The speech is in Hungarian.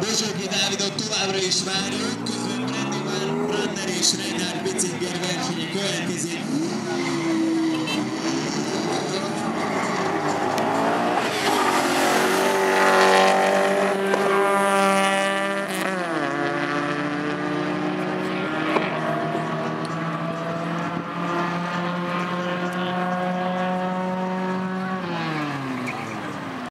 Bozsogi Dávidot továbbra is várjuk.